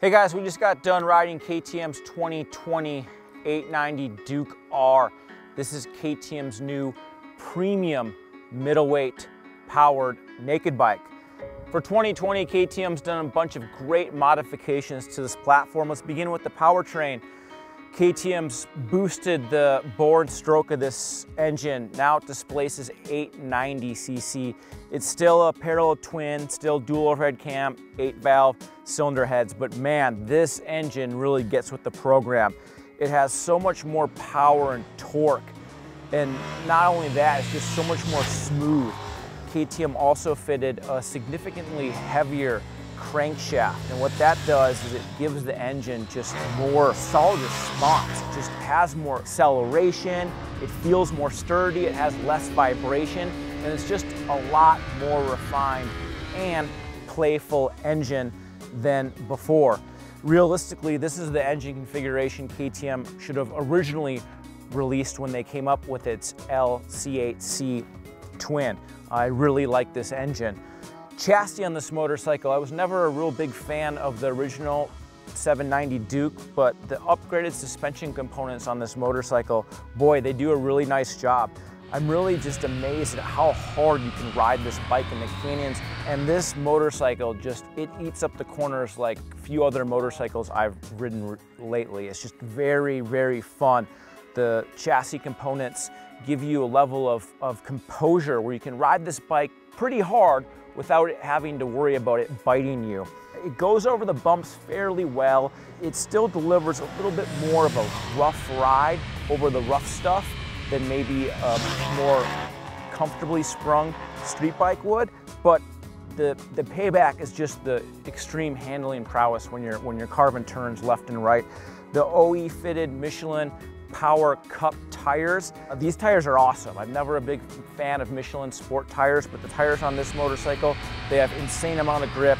Hey guys, we just got done riding KTM's 2020 890 Duke R. This is KTM's new premium middleweight powered naked bike. For 2020, KTM's done a bunch of great modifications to this platform. Let's begin with the powertrain. KTM's boosted the bore and stroke of this engine. Now it displaces 890 cc. It's still a parallel twin, still dual overhead cam, eight valve cylinder heads, but man, this engine really gets with the program. It has so much more power and torque. And not only that, it's just so much more smooth. KTM also fitted a significantly heavier crankshaft. And what that does is it gives the engine just more solid response. Just has more acceleration, it feels more sturdy, it has less vibration, and it's just a lot more refined and playful engine than before. Realistically, this is the engine configuration KTM should have originally released when they came up with its LC8C twin. I really like this engine. Chassis on this motorcycle, I was never a real big fan of the original 790 Duke, but the upgraded suspension components on this motorcycle, boy, they do a really nice job. I'm really just amazed at how hard you can ride this bike in the canyons. And this motorcycle just, it eats up the corners like few other motorcycles I've ridden lately. It's just very, very fun. The chassis components give you a level of, of composure where you can ride this bike pretty hard without having to worry about it biting you. It goes over the bumps fairly well. It still delivers a little bit more of a rough ride over the rough stuff than maybe a more comfortably sprung street bike would, but the, the payback is just the extreme handling prowess when you're, when you're carving turns left and right. The OE fitted Michelin Power Cup tires. Uh, these tires are awesome. I'm never a big fan of Michelin sport tires, but the tires on this motorcycle, they have insane amount of grip,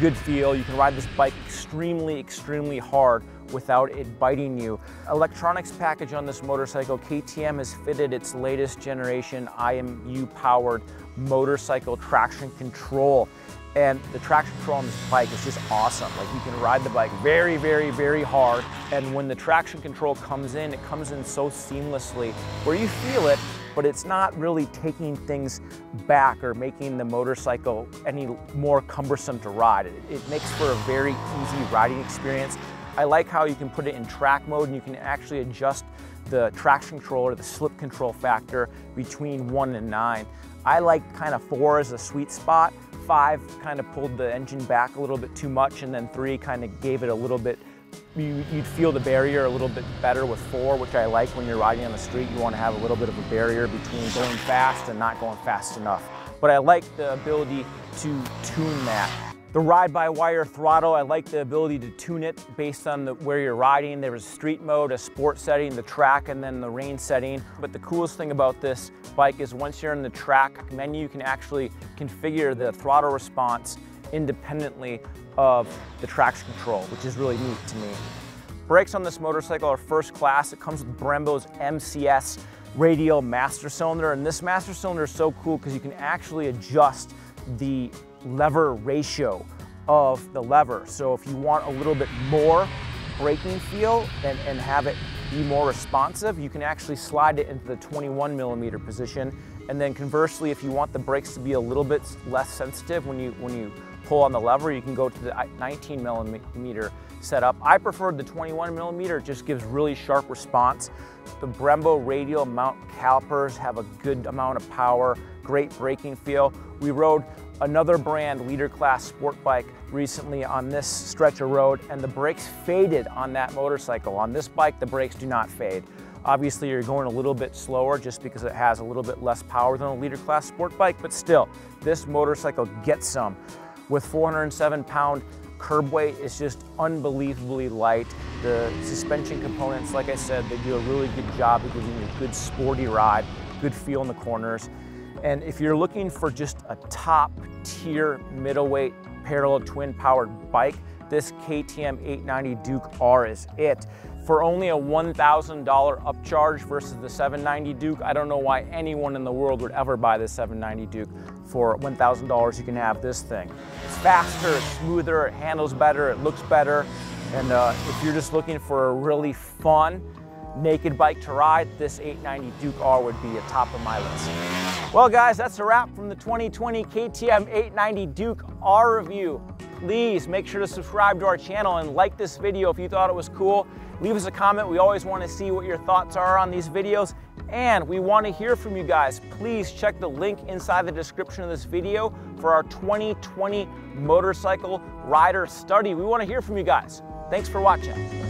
good feel. You can ride this bike extremely, extremely hard without it biting you. Electronics package on this motorcycle, KTM has fitted its latest generation IMU powered motorcycle traction control. And the traction control on this bike is just awesome. Like you can ride the bike very, very, very hard. And when the traction control comes in, it comes in so seamlessly where you feel it, but it's not really taking things back or making the motorcycle any more cumbersome to ride. It, it makes for a very easy riding experience. I like how you can put it in track mode and you can actually adjust the traction control or the slip control factor between one and nine. I like kind of four as a sweet spot Five kind of pulled the engine back a little bit too much and then three kind of gave it a little bit, you, would feel the barrier a little bit better with four, which I like when you're riding on the street. You want to have a little bit of a barrier between going fast and not going fast enough. But I like the ability to tune that. The ride-by-wire throttle, I like the ability to tune it based on the, where you're riding. There's a street mode, a sport setting, the track, and then the rain setting. But the coolest thing about this bike is once you're in the track menu, you can actually configure the throttle response independently of the traction control, which is really neat to me. Brakes on this motorcycle are first class. It comes with Brembo's MCS radial master cylinder, and this master cylinder is so cool because you can actually adjust the lever ratio of the lever. So if you want a little bit more braking feel and, and have it be more responsive, you can actually slide it into the 21 millimeter position. And then conversely, if you want the brakes to be a little bit less sensitive when you, when you pull on the lever, you can go to the 19 millimeter setup. I preferred the 21 millimeter, it just gives really sharp response. The Brembo radial mount calipers have a good amount of power, great braking feel. We rode another brand liter class sport bike recently on this stretch of road and the brakes faded on that motorcycle. On this bike, the brakes do not fade. Obviously, you're going a little bit slower just because it has a little bit less power than a liter class sport bike, but still, this motorcycle gets some. With 407 pound curb weight, it's just unbelievably light. The suspension components, like I said, they do a really good job of giving you a good sporty ride, good feel in the corners. And if you're looking for just a top tier middleweight parallel twin powered bike, this KTM 890 Duke R is it. For only a $1,000 upcharge versus the 790 Duke, I don't know why anyone in the world would ever buy the 790 Duke. For $1,000, you can have this thing. It's faster, it's smoother, it handles better, it looks better. And uh, if you're just looking for a really fun, naked bike to ride, this 890 Duke R would be a top of my list. Well guys, that's a wrap from the 2020 KTM 890 Duke R review. Please make sure to subscribe to our channel and like this video if you thought it was cool. Leave us a comment. We always want to see what your thoughts are on these videos. And we want to hear from you guys. Please check the link inside the description of this video for our 2020 motorcycle rider study. We want to hear from you guys. Thanks for watching.